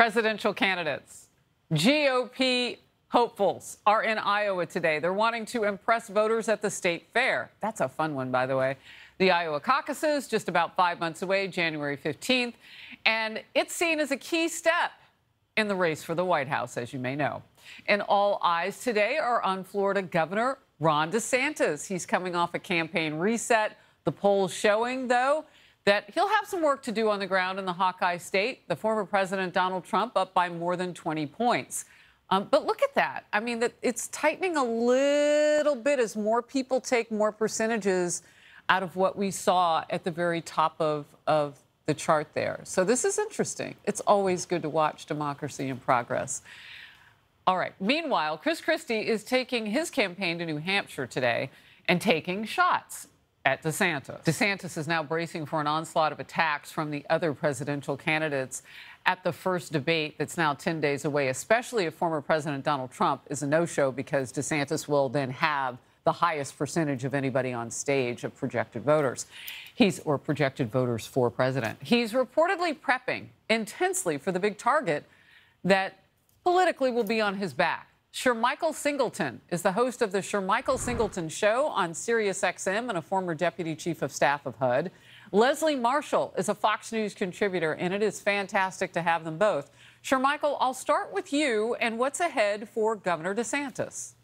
presidential candidates. GOP hopefuls are in Iowa today. They're wanting to impress voters at the state fair. That's a fun one, by the way. The Iowa caucuses just about five months away, January 15th, and it's seen as a key step in the race for the White House, as you may know. And all eyes today are on Florida Governor Ron DeSantis. He's coming off a campaign reset. The polls showing, though, that he'll have some work to do on the ground in the Hawkeye state. The former president Donald Trump up by more than 20 points. Um, but look at that. I mean, that it's tightening a little bit as more people take more percentages out of what we saw at the very top of, of the chart there. So this is interesting. It's always good to watch democracy in progress. All right. Meanwhile, Chris Christie is taking his campaign to New Hampshire today and taking shots at DeSantis. DeSantis is now bracing for an onslaught of attacks from the other presidential candidates at the first debate that's now 10 days away, especially if former President Donald Trump is a no show because DeSantis will then have the highest percentage of anybody on stage of projected voters. He's or projected voters for president. He's reportedly prepping intensely for the big target that politically will be on his back. Shermichael Singleton is the host of the Shermichael Singleton Show on SiriusXM and a former deputy chief of staff of HUD. Leslie Marshall is a Fox News contributor, and it is fantastic to have them both. Shermichael, I'll start with you and what's ahead for Governor DeSantis.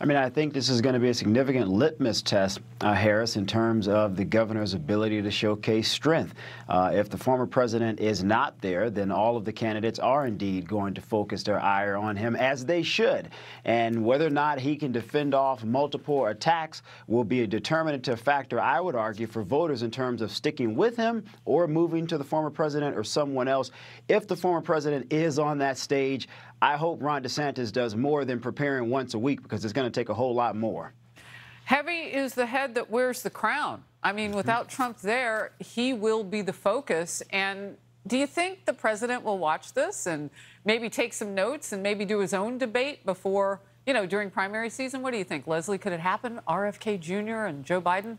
I mean, I think this is going to be a significant litmus test, uh, Harris, in terms of the governor's ability to showcase strength. Uh, if the former president is not there, then all of the candidates are indeed going to focus their ire on him, as they should. And whether or not he can defend off multiple attacks will be a determinative factor, I would argue, for voters in terms of sticking with him or moving to the former president or someone else. If the former president is on that stage, I hope Ron DeSantis does more than preparing once a week because it's going to take a whole lot more. Heavy is the head that wears the crown. I mean, mm-hmm. without Trump there, he will be the focus. And do you think the president will watch this and maybe take some notes and maybe do his own debate before, you know, during primary season? What do you think, Leslie? Could it happen? RFK Jr. and Joe Biden?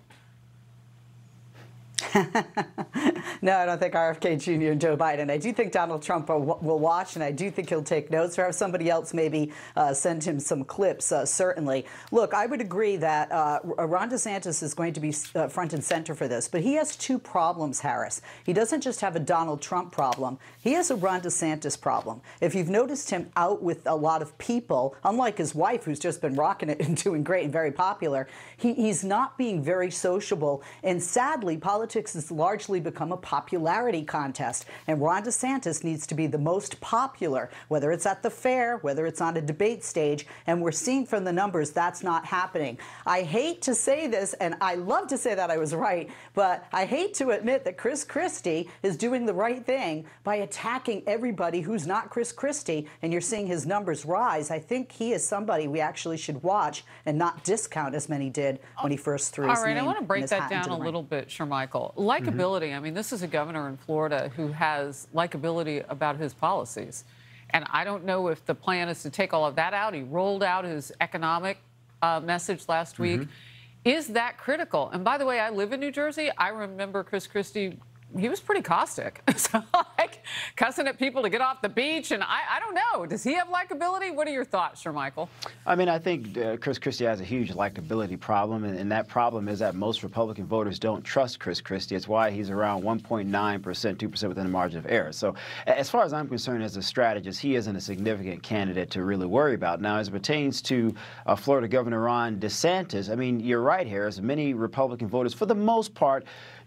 no, I don't think RFK Jr. and Joe Biden. I do think Donald Trump will, watch, and I do think he'll take notes, or have somebody else maybe uh, send him some clips, uh, certainly. Look, I would agree that uh, Ron DeSantis is going to be uh, front and center for this, but he has two problems, Harris. He doesn't just have a Donald Trump problem, he has a Ron DeSantis problem. If you've noticed him out with a lot of people, unlike his wife, who's just been rocking it and doing great and very popular, he, he's not being very sociable, and sadly, politics has largely become a popularity contest, and Ron DeSantis needs to be the most popular, whether it's at the fair, whether it's on a debate stage, and we're seeing from the numbers that's not happening. I hate to say this, and I love to say that I was right, but I hate to admit that Chris Christie is doing the right thing by attacking everybody who's not Chris Christie, and you're seeing his numbers rise. I think he is somebody we actually should watch and not discount as many did when he first threw his All right, name I want to break that down a little bit, Shermichael. Likability, mm-hmm. I mean, this is a governor in Florida who has likability about his policies. And I don't know if the plan is to take all of that out. He rolled out his economic uh, message last mm-hmm. week. Is that critical? And by the way, I live in New Jersey. I remember Chris Christie he was pretty caustic. so, cussing at people to get off the beach. And I, I don't know. Does he have likability? What are your thoughts, Shermichael? I mean, I think uh, Chris Christie has a huge likability problem. And, and, that problem is that most Republican voters don't trust Chris Christie. It's why he's around 1.9%, 2% within the margin of error. So, as far as I'm concerned, as a strategist, he isn't a significant candidate to really worry about. Now, as it pertains to uh, Florida Governor Ron DeSantis, I mean, you're right, Harris. Many Republican voters, for the most part,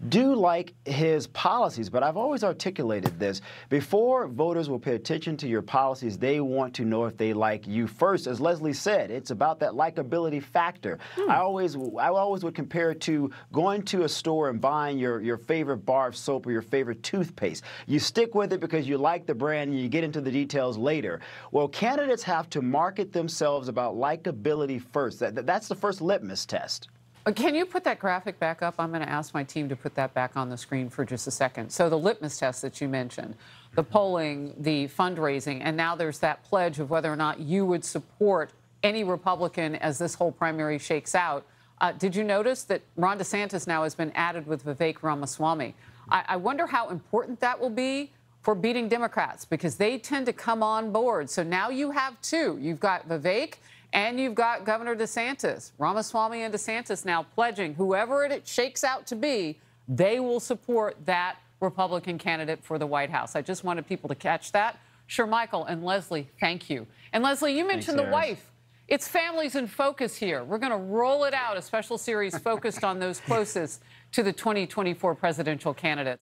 do like his policies, but I've always articulated this. Before voters will pay attention to your policies, they want to know if they like you first. As Leslie said, it's about that likability factor. Hmm. I always I always would compare it to going to a store and buying your, your favorite bar of soap or your favorite toothpaste. You stick with it because you like the brand and you get into the details later. Well, candidates have to market themselves about likability first. That, that's the first litmus test. Uh, can you put that graphic back up? I'm going to ask my team to put that back on the screen for just a second. So the litmus test that you mentioned, the mm-hmm. polling, the fundraising, and now there's that pledge of whether or not you would support any Republican as this whole primary shakes out. Uh, did you notice that Ron DeSantis now has been added with Vivek Ramaswamy? I, I wonder how important that will be for beating Democrats because they tend to come on board. So now you have two. You've got Vivek and you've got Governor DeSantis, Ramaswamy and DeSantis now pledging whoever it shakes out to be, they will support that Republican candidate for the White House. I just wanted people to catch that. Shermichael and Leslie, thank you. And Leslie, you mentioned Thanks, the wife. It's families in focus here. We're going to roll it out, a special series focused on those closest to the 2024 presidential candidates.